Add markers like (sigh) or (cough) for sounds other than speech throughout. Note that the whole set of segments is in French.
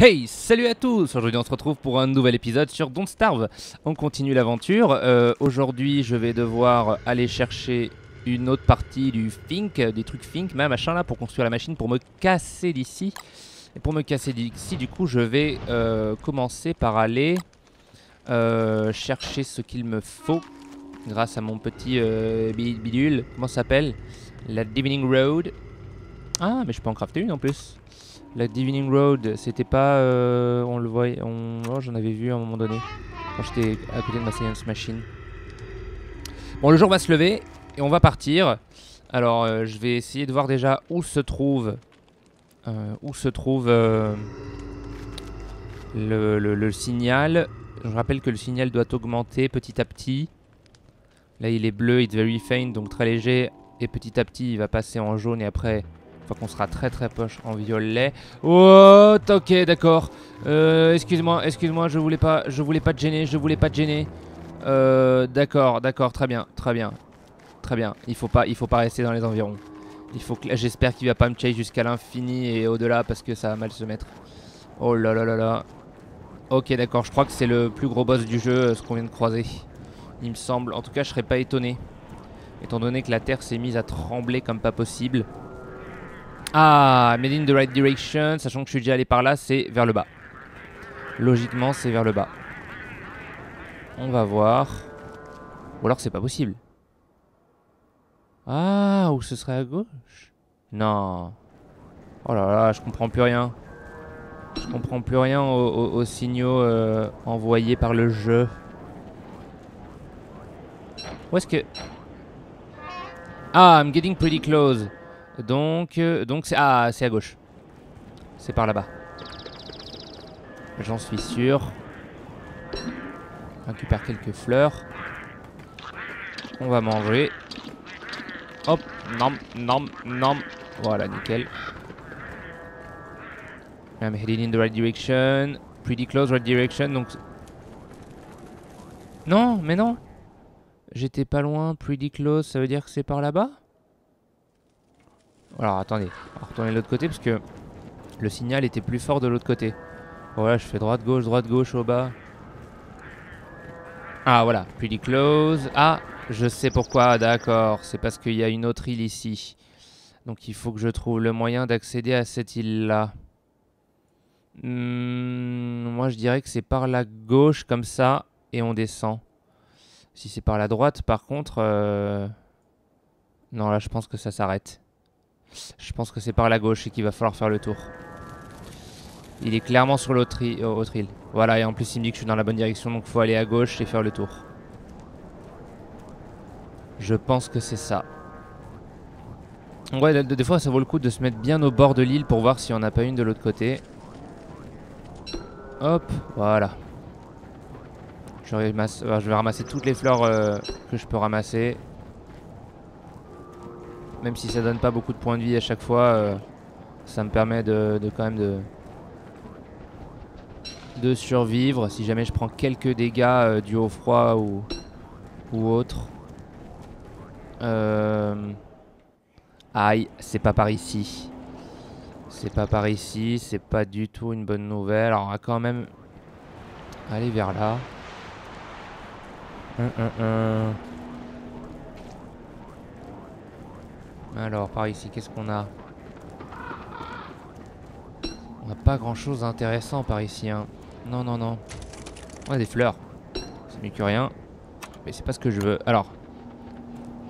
Hey, salut à tous Aujourd'hui on se retrouve pour un nouvel épisode sur Don't Starve. On continue l'aventure. Euh, Aujourd'hui je vais devoir aller chercher une autre partie du Fink, des trucs Fink, même machin là, pour construire la machine, pour me casser d'ici. Et pour me casser d'ici, du coup je vais euh, commencer par aller euh, chercher ce qu'il me faut grâce à mon petit bidule. Comment ça s'appelle? La Divining Road. Ah, mais je peux en crafter une en plus. La Divining Road, c'était pas. euh, on le voyait. Oh, J'en avais vu à un moment donné. Quand j'étais à côté de ma Science Machine. Bon, le jour va se lever et on va partir. Alors, euh, je vais essayer de voir déjà où se trouve. euh, où se trouve. le, le- le signal. Je rappelle que le signal doit augmenter petit à petit. Là, il est bleu, it's very faint, donc très léger. Et petit à petit, il va passer en jaune et après, qu'on sera très très poche en violet. Oh, ok, d'accord. Euh, excuse-moi, excuse-moi, je voulais pas, je voulais pas te gêner, je voulais pas te gêner. Euh, d'accord, d'accord, très bien, très bien, très bien. Il faut pas, il faut pas rester dans les environs. J'espère qu'il va pas me chase jusqu'à l'infini et au-delà parce que ça va mal se mettre. Oh là là là là. Ok, d'accord, je crois que c'est le plus gros boss du jeu, euh, ce qu'on vient de croiser. Il me semble. En tout cas, je serais pas étonné. Étant donné que la terre s'est mise à trembler comme pas possible. Ah, made in the right direction. Sachant que je suis déjà allé par là, c'est vers le bas. Logiquement, c'est vers le bas. On va voir. Ou alors, c'est pas possible. Ah, ou ce serait à gauche? Non. Oh là là, je comprends plus rien. Je comprends plus rien aux, aux- aux signaux euh, envoyés par le jeu. Où est-ce que... Ah, I'm getting pretty close. Donc, euh, donc c'est... Ah, à gauche. C'est par là-bas. J'en suis sûr. Récupère quelques fleurs. On va manger. Hop, nom, nom, nom. Voilà, nickel. I'm heading in the right direction. Pretty close right direction, donc... Non, mais non J'étais pas loin, pretty close, ça veut dire que c'est par là-bas? Alors attendez, on va retourner de l'autre côté parce que le signal était plus fort de l'autre côté. Voilà, je fais droite, gauche, droite, gauche au bas. Ah voilà, pretty close. Ah, je sais pourquoi, d'accord, c'est parce qu'il y a une autre île ici. Donc il faut que je trouve le moyen d'accéder à cette île-là. Hmm, moi je dirais que c'est par la gauche comme ça et on descend. Si c'est par la droite, par contre... euh, Non, là, je pense que ça s'arrête. Je pense que c'est par la gauche et qu'il va falloir faire le tour. Il est clairement sur l'autre île. Voilà, et en plus, il me dit que je suis dans la bonne direction, donc faut aller à gauche et faire le tour. Je pense que c'est ça. Ouais, de- des fois, ça vaut le coup de se mettre bien au bord de l'île pour voir s'il n'y en a pas une de l'autre côté. Hop, voilà. Je vais ramasser toutes les fleurs euh, que je peux ramasser. Même si ça donne pas beaucoup de points de vie à chaque fois, euh, ça me permet de, quand même de, de survivre si jamais je prends quelques dégâts euh, dus au froid ou, ou autre. Euh, Aïe, c'est pas par ici. C'est pas par ici, c'est pas du tout une bonne nouvelle. Alors on va quand même aller vers là. Alors, par ici, qu'est-ce qu'on a? On n'a pas grand chose d'intéressant par ici. Hein. Non, non, non. On a des fleurs. C'est mieux que rien. Mais c'est pas ce que je veux. Alors,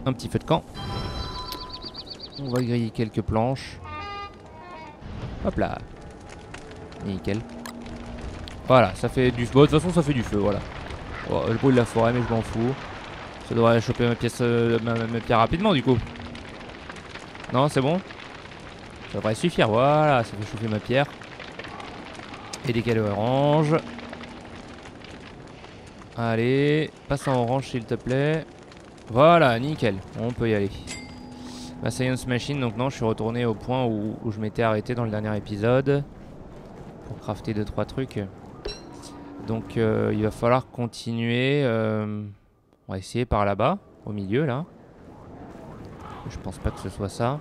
un petit feu de camp. On va griller quelques planches. Hop là. Nickel. Voilà, ça fait du feu. Bon, de toute façon, ça fait du feu, voilà. Oh, je brûle la forêt, mais je m'en fous. Ça devrait choper ma pièce, euh, rapidement, du coup. Non, c'est bon Ça devrait suffire, voilà, ça fait chauffer ma pierre. Et des calots orange. Allez, passe en orange s'il te plaît. Voilà, nickel, on peut y aller. Ma Science Machine, donc non, je suis retourné au point où, où je m'étais arrêté dans le dernier épisode. Pour crafter 2-3 trucs. Donc euh, il va falloir continuer. euh, on va essayer par là-bas, au milieu là. Je pense pas que ce soit ça.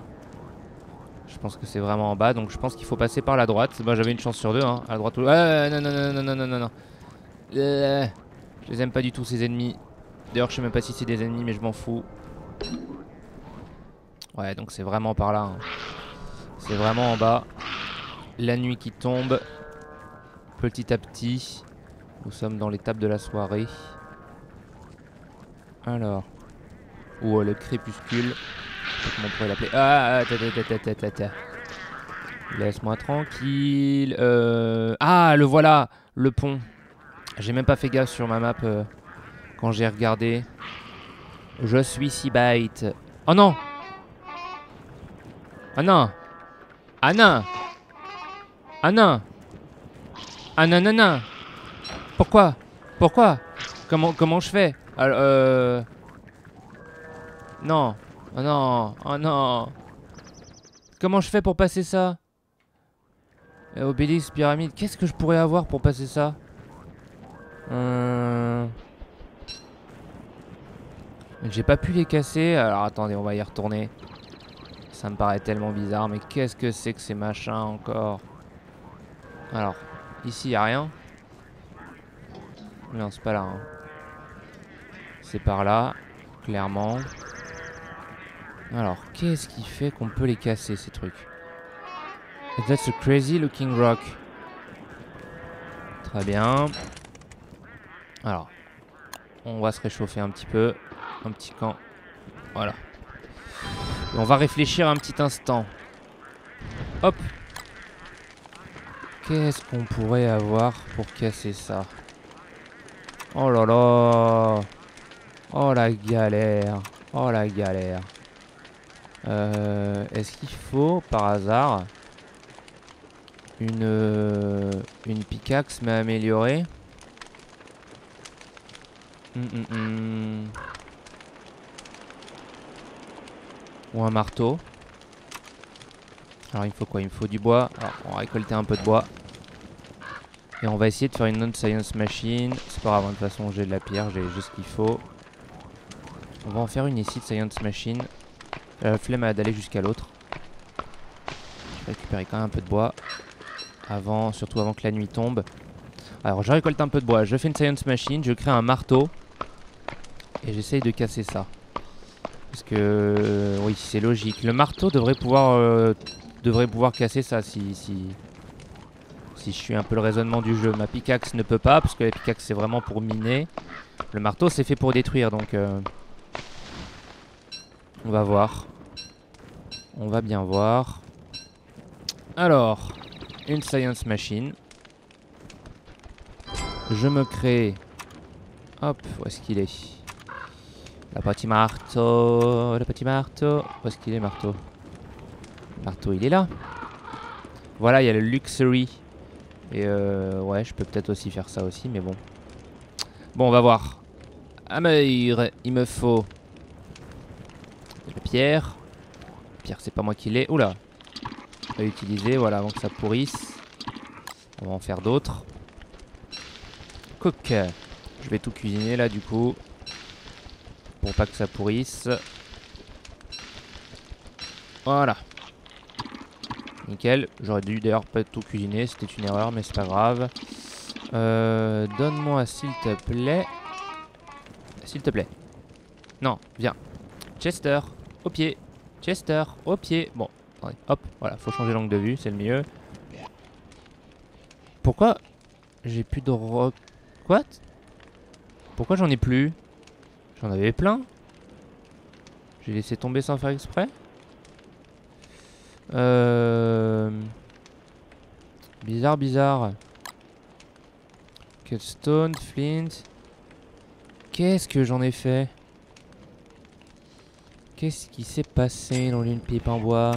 Je pense que c'est vraiment en bas, donc je pense qu'il faut passer par la droite. Moi j'avais une chance sur deux. Hein, à droite. Ah non, non, non, non, non, non, non, euh, je les aime pas du tout ces ennemis. D'ailleurs je sais même pas si c'est des ennemis, mais je m'en fous. Ouais, donc c'est vraiment par là. Hein. C'est vraiment en bas. La nuit qui tombe. Petit à petit. Nous sommes dans l'étape de la soirée. Alors. Oh, le crépuscule? Comment on pourrait l'appeler. Ah, ta. Laisse-moi tranquille. Euh... Ah, le voilà. Le pont. J'ai même pas fait gaffe sur ma map euh, quand j'ai regardé. Je suis si bête. Oh non Ah non Ah non Ah non Ah non non non Pourquoi? Pourquoi? Comment comment je fais? Euh... Non Oh non Oh non Comment je fais pour passer ça? Euh, Obélisque, pyramide, qu'est-ce que je pourrais avoir pour passer ça? Euh... J'ai pas pu les casser, alors attendez, on va y retourner. Ça me paraît tellement bizarre, mais qu'est-ce que c'est que ces machins encore? Alors, ici y a rien? Non, c'est pas là. hein. C'est par là, clairement. Alors, qu'est-ce qui fait qu'on peut les casser ces trucs That's a crazy looking rock. Très bien. Alors, on va se réchauffer un petit peu. Un petit camp. Voilà. Et on va réfléchir un petit instant. Hop. Qu'est-ce qu'on pourrait avoir pour casser ça Oh là là Oh la galère Oh la galère Euh, Est-ce qu'il faut, par hasard, une, euh, une pickaxe mais améliorée Hum, hum, hum. Ou un marteau. Alors il me faut quoi? Il me faut du bois. Alors on va récolter un peu de bois. Et on va essayer de faire une non-science machine. C'est pas grave, hein, de toute façon j'ai de la pierre, j'ai juste ce qu'il faut. On va en faire une ici de science machine. La flemme à d'aller jusqu'à l'autre. Je vais récupérer quand même un peu de bois. Avant, surtout avant que la nuit tombe. Alors je récolte un peu de bois, je fais une science machine, je crée un marteau. Et j'essaye de casser ça. Parce que euh, oui, c'est logique. Le marteau devrait pouvoir euh, devrait pouvoir casser ça si, si si je suis un peu le raisonnement du jeu. Ma pickaxe ne peut pas parce que la pickaxe c'est vraiment pour miner. Le marteau c'est fait pour détruire donc euh, on va voir. On va bien voir. Alors, une science machine. Je me crée Hop, où est-ce qu'il est, Le petit marteau, le petit marteau. Où est-ce qu'il est, marteau? Marteau, il est là. Voilà, il y a le luxury. Et euh, ouais, je peux peut-être aussi faire ça aussi, mais bon. Bon, on va voir. Ah mais il me faut la pierre. Pierre, c'est pas moi qui l'ai. Oula. À utiliser, voilà, avant que ça pourrisse. On va en faire d'autres. Cook. Je vais tout cuisiner là du coup. Pour pas que ça pourrisse. Voilà. Nickel. J'aurais dû d'ailleurs pas tout cuisiner. C'était une erreur mais c'est pas grave. Euh, Donne-moi s'il te plaît. S'il te plaît. Non, viens. Chester, au pied. Chester, au pied. Bon, hop, voilà, faut changer l'angle de vue, c'est le mieux. Pourquoi j'ai plus de rock What Pourquoi j'en ai plus? J'en avais plein J'ai laissé tomber sans faire exprès Euh... Bizarre, bizarre. Cutstone, flint. Qu'est-ce que j'en ai fait? Qu'est-ce qui s'est passé dans l'une pipe en bois?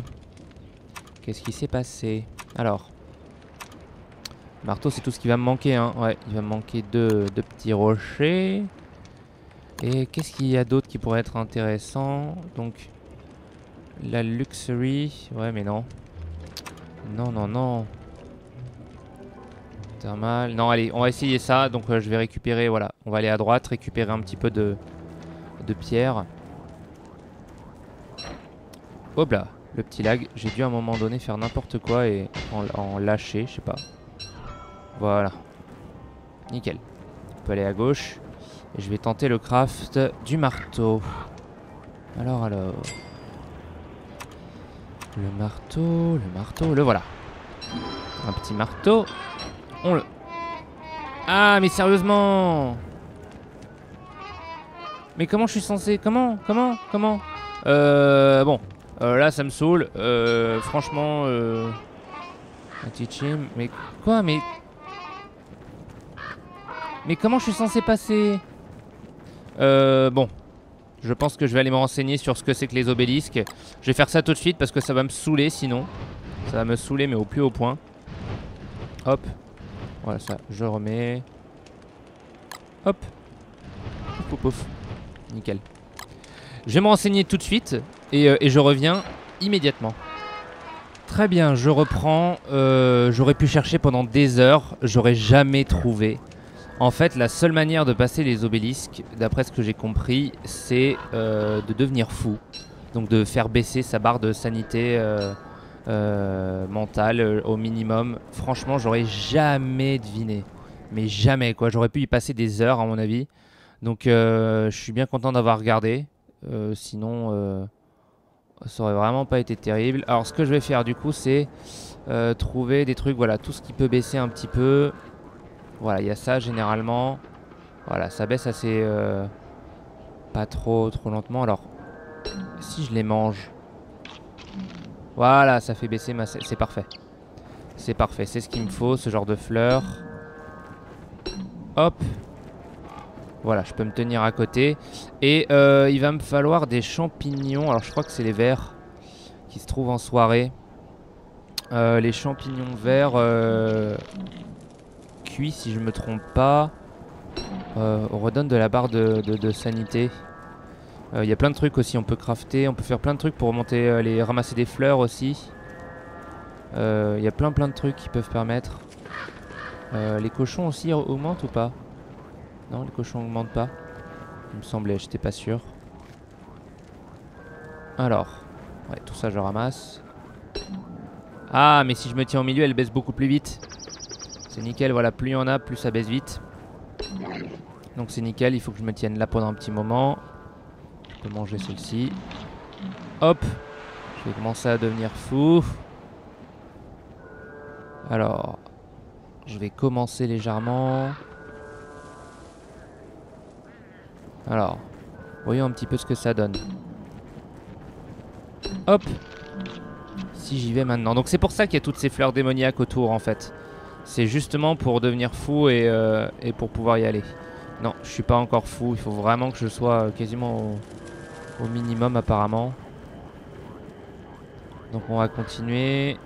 Qu'est-ce qui s'est passé? Alors. Marteau, c'est tout ce qui va me manquer. Hein. Ouais, il va me manquer deux, deux petits rochers. Et qu'est-ce qu'il y a d'autre qui pourrait être intéressant? Donc, la luxury. Ouais, mais non. Non, non, non. Thermal. Non, allez, on va essayer ça. Donc, euh, je vais récupérer. Voilà, on va aller à droite, récupérer un petit peu de, de pierre. Hop là. le petit lag. J'ai dû à un moment donné faire n'importe quoi et en, lâcher, je sais pas. Voilà. Nickel. On peut aller à gauche. Et je vais tenter le craft du marteau. Alors, alors. Le marteau, le marteau, le voilà. Un petit marteau. On le... Ah, mais sérieusement Mais comment je suis censé... Comment Comment Comment? Euh... Bon. Euh, là, ça me saoule. Euh, franchement... Euh... Teaching... Mais quoi Mais... Mais comment je suis censé passer? Euh... Bon. Je pense que je vais aller me renseigner sur ce que c'est que les obélisques. Je vais faire ça tout de suite parce que ça va me saouler sinon. Ça va me saouler mais au plus haut point. Hop. Voilà ça, je remets. Hop. Pouf pouf pouf. Nickel. Je vais me renseigner tout de suite et, euh, je reviens immédiatement. Très bien, je reprends. Euh, j'aurais pu chercher pendant des heures. J'aurais jamais trouvé en fait, la seule manière de passer les obélisques, d'après ce que j'ai compris, c'est euh, de devenir fou. Donc de faire baisser sa barre de sanité mentale au minimum. Franchement, j'aurais jamais deviné. Mais jamais, quoi. J'aurais pu y passer des heures, à mon avis. Donc je suis bien content d'avoir regardé. sinon, ça aurait vraiment pas été terrible. Alors ce que je vais faire, du coup, c'est trouver des trucs, voilà, tout ce qui peut baisser un petit peu. Voilà, il y a ça généralement. Voilà, ça baisse assez... Euh, pas trop, trop lentement. Alors, si je les mange... Voilà, ça fait baisser ma... C'est parfait. C'est parfait, c'est ce qu'il me faut, ce genre de fleurs. Hop. Voilà, je peux me tenir à côté. Et euh, il va me falloir des champignons. Alors, je crois que c'est les verts qui se trouvent en soirée. Euh, les champignons verts si je me trompe pas. Euh, on redonne de la barre de, sanité. Il euh, y a plein de trucs aussi, on peut crafter, on peut faire plein de trucs pour remonter, euh, ramasser des fleurs aussi. Il y a plein plein de trucs qui peuvent permettre. les cochons aussi augmentent ou pas? Non, les cochons augmentent pas. Il me semblait, j'étais pas sûr. Alors, ouais, tout ça je ramasse. Ah, mais si je me tiens au milieu, elle baisse beaucoup plus vite. C'est nickel, voilà, plus il y en a, plus ça baisse vite. Donc c'est nickel, il faut que je me tienne là pendant un petit moment. Je peux manger celle-ci. Hop Je vais commencer à devenir fou. Alors, je vais commencer légèrement. Alors, voyons un petit peu ce que ça donne. Hop Si j'y vais maintenant. Donc c'est pour ça qu'il y a toutes ces fleurs démoniaques autour en fait. C'est justement pour devenir fou euh, et, pour pouvoir y aller. Non, je suis pas encore fou. Il faut vraiment que je sois quasiment au, minimum apparemment. Donc on va continuer.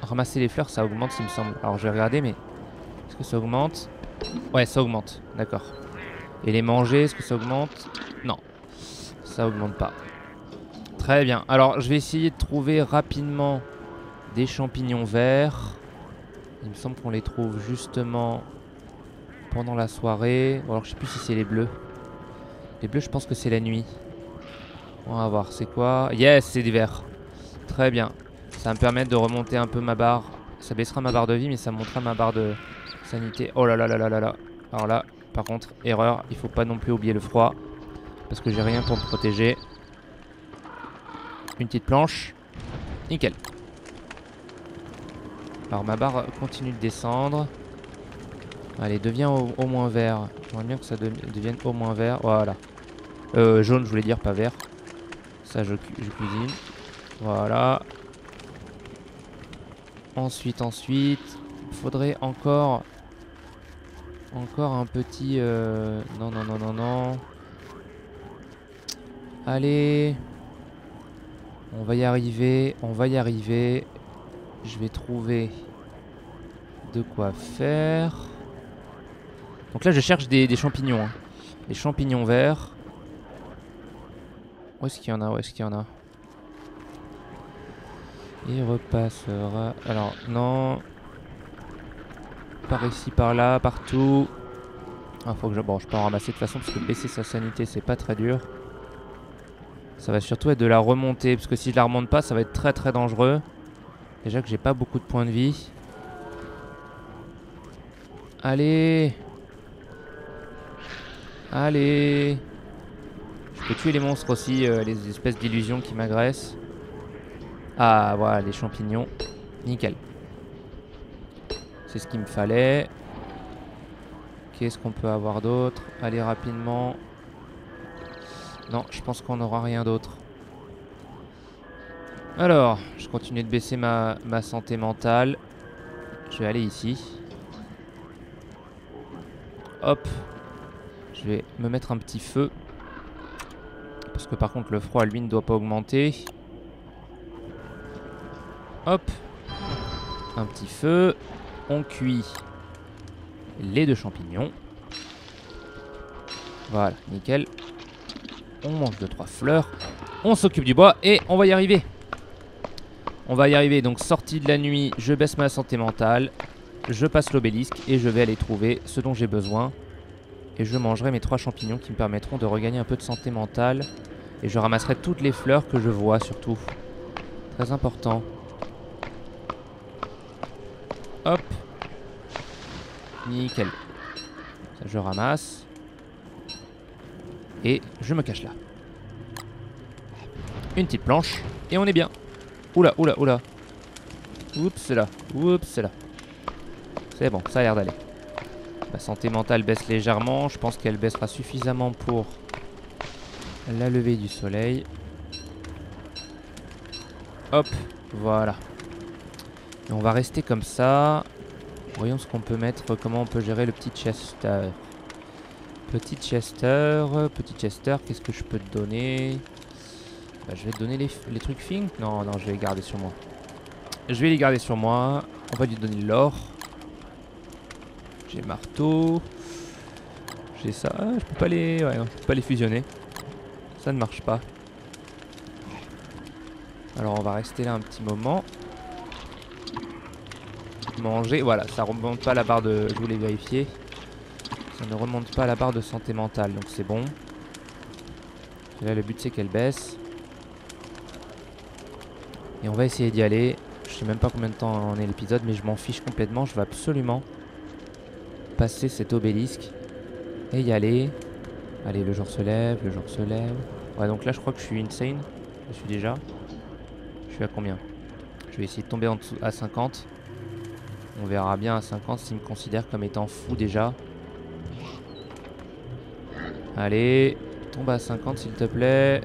Ramasser les fleurs, ça augmente, il me semble. Alors je vais regarder, mais est-ce que ça augmente? Ouais, ça augmente. D'accord. Et les manger, est-ce que ça augmente Non, ça augmente pas. Très bien. Alors je vais essayer de trouver rapidement des champignons verts. Il me semble qu'on les trouve justement pendant la soirée. alors je sais plus si c'est les bleus. Les bleus je pense que c'est la nuit. On va voir c'est quoi? Yes c'est des verts. Très bien. Ça va me permettre de remonter un peu ma barre. Ça baissera ma barre de vie mais ça montera ma barre de sanité. Oh là là là là là là. Alors là par contre erreur. Il faut pas non plus oublier le froid. Parce que j'ai rien pour me protéger. Une petite planche. Nickel. Alors ma barre continue de descendre. Allez, devient au, moins vert. J'aimerais bien que ça devienne au moins vert. Voilà. Euh, jaune, je voulais dire, pas vert. Ça, je, cuisine. Voilà. Ensuite, ensuite, faudrait encore... Encore un petit... Euh, non, non, non, non, non. Allez. On va y arriver, on va y arriver. Je vais trouver de quoi faire. Donc là, je cherche des, champignons. Hein. Des champignons verts. Où est-ce qu'il y en a Où est-ce qu'il y en a? Il repassera. Alors, non. Par ici, par là, partout. Ah, faut que je... Bon, je peux en ramasser de toute façon parce que baisser sa sanité, c'est pas très dur. Ça va surtout être de la remontée, parce que si je la remonte pas, ça va être très très dangereux. Déjà que j'ai pas beaucoup de points de vie. Allez Allez Je peux tuer les monstres aussi, euh, les espèces d'illusions qui m'agressent. Ah voilà, les champignons. Nickel. C'est ce qu'il me fallait. Qu'est-ce qu'on peut avoir d'autre? Allez rapidement. Non, je pense qu'on n'aura rien d'autre. Alors, je continue de baisser ma, ma santé mentale. Je vais aller ici. Hop. Je vais me mettre un petit feu. Parce que par contre le froid lui ne doit pas augmenter. Hop. Un petit feu. On cuit les deux champignons. Voilà, nickel. On mange deux, trois fleurs. On s'occupe du bois et on va y arriver. On va y arriver. Donc sortie de la nuit, je baisse ma santé mentale. Je passe l'obélisque et je vais aller trouver ce dont j'ai besoin. Et je mangerai mes trois champignons qui me permettront de regagner un peu de santé mentale. Et je ramasserai toutes les fleurs que je vois surtout. Très important. Hop. Nickel. Je ramasse. Et je me cache là. Une petite planche. Et on est bien. Oula, oula, oula. Oups, là. Oups, c'est là. C'est bon, ça a l'air d'aller. Ma santé mentale baisse légèrement. Je pense qu'elle baissera suffisamment pour la levée du soleil. Hop, voilà. On va rester comme ça. Voyons ce qu'on peut mettre, comment on peut gérer le petit Chester. Petit Chester, petit Chester, qu'est-ce que je peux te donner? Bah, Je vais te donner les, trucs Fink Non, non, je vais les garder sur moi. Je vais les garder sur moi. On va lui donner l'or. J'ai marteau. J'ai ça. Ah, je peux pas les. Ouais, je peux pas les fusionner. Ça ne marche pas. Alors on va rester là un petit moment. Manger. Voilà, ça remonte pas la barre de. Je voulais vérifier. Ça ne remonte pas la barre de santé mentale, donc c'est bon. Là le but c'est qu'elle baisse. Et on va essayer d'y aller. Je sais même pas combien de temps en est l'épisode, mais je m'en fiche complètement. Je veux absolument passer cet obélisque et y aller. Allez, le jour se lève, le jour se lève. Ouais, donc là, je crois que je suis insane. Je suis déjà. Je suis à combien? Je vais essayer de tomber en dessous à 50. On verra bien à 50 s'il me considère comme étant fou déjà. Allez, tombe à 50 s'il te plaît.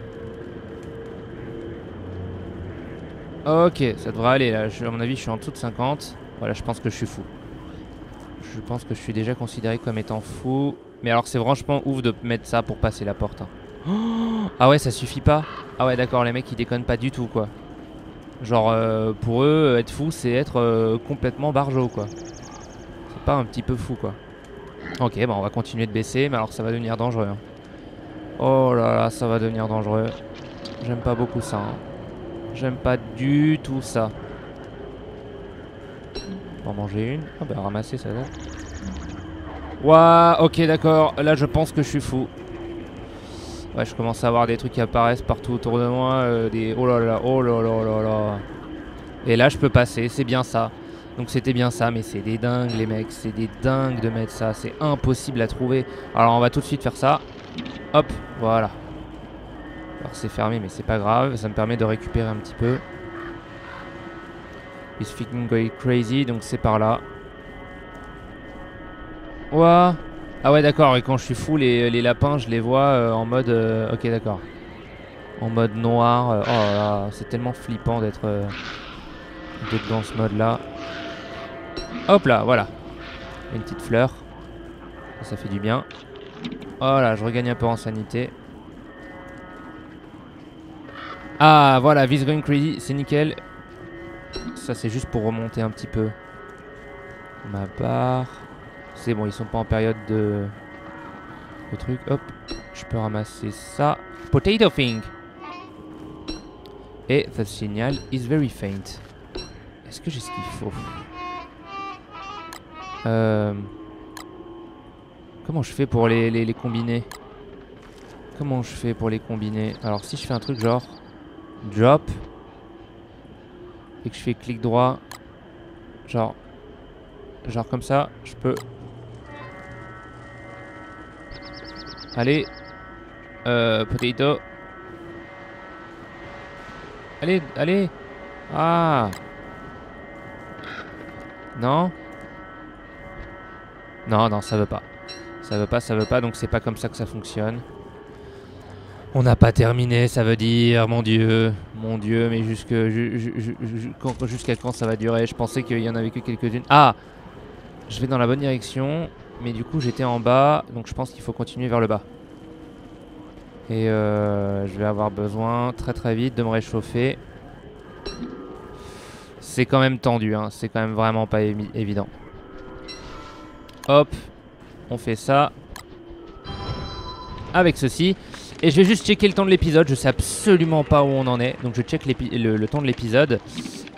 Ok, ça devrait aller là. à mon avis, je suis en dessous de 50. Voilà, je pense que je suis fou. Je pense que je suis déjà considéré comme étant fou. Mais alors c'est franchement ouf de mettre ça pour passer la porte. Hein. (gasps) ah ouais, ça suffit pas. Ah ouais, d'accord, les mecs ils déconnent pas du tout quoi. Genre euh, pour eux, être fou c'est être euh, complètement barjo quoi. C'est pas un petit peu fou quoi. Ok, bah on va continuer de baisser, mais alors ça va devenir dangereux. Hein. Oh là là, ça va devenir dangereux. J'aime pas beaucoup ça. Hein. J'aime pas du tout ça en manger une. Ah bah ramasser ça va. Waouh, ok d'accord, là je pense que je suis fou. Je commence à avoir des trucs qui apparaissent partout autour de moi. Euh, des... Oh là là, oh là là là là. Et là je peux passer, c'est bien ça. Donc c'était bien ça, mais c'est des dingues les mecs, c'est des dingues de mettre ça, c'est impossible à trouver. Alors on va tout de suite faire ça. Hop, voilà. Alors c'est fermé mais c'est pas grave, ça me permet de récupérer un petit peu. Is fucking going crazy, donc c'est par là. Ouah Ah ouais d'accord, et quand je suis fou, les, lapins, je les vois euh, en mode... Euh, ok d'accord. En mode noir. Euh, oh là c'est tellement flippant d'être dans ce mode là. Hop là, voilà. Une petite fleur. Ça fait du bien. Oh là, je regagne un peu en sanité. Ah voilà, Vis Going Crazy, c'est nickel. Ça, c'est juste pour remonter un petit peu ma barre. C'est bon, ils sont pas en période de... truc. Hop, je peux ramasser ça. Potato thing. Et the signal is very faint. Est-ce que j'ai ce qu'il faut? Euh... Comment je fais pour les, les, les combiner? Comment je fais pour les combiner? Alors si je fais un truc genre drop et que je fais clic droit, genre genre comme ça, je peux Allez, euh, potato. Allez, allez. Ah. Non. Non, non, ça veut pas. Ça veut pas, ça veut pas, donc c'est pas comme ça que ça fonctionne. On n'a pas terminé, ça veut dire, mon dieu, mon dieu, mais jusqu'à quand ça va durer? Je pensais qu'il y en avait que quelques-unes. Ah Je vais dans la bonne direction, mais du coup j'étais en bas, donc je pense qu'il faut continuer vers le bas. Et euh, je vais avoir besoin très très vite de me réchauffer. C'est quand même tendu, hein. c'est quand même vraiment pas évident. Hop, on fait ça. Avec ceci. Et je vais juste checker le temps de l'épisode. Je sais absolument pas où on en est. Donc je check le, temps de l'épisode.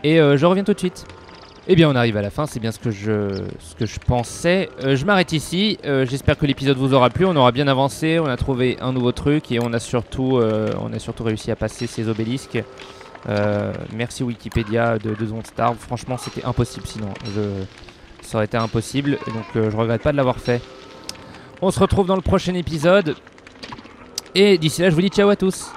Et euh, je reviens tout de suite. Eh bien on arrive à la fin, c'est bien ce que je, ce que je pensais. Euh, je m'arrête ici, euh, j'espère que l'épisode vous aura plu, on aura bien avancé, on a trouvé un nouveau truc et on a surtout, on a surtout réussi à passer ces obélisques. merci Wikipédia de, de Zone Star, franchement c'était impossible sinon, ça aurait été impossible, donc je regrette pas de l'avoir fait. On se retrouve dans le prochain épisode. Et d'ici là, je vous dis ciao à tous.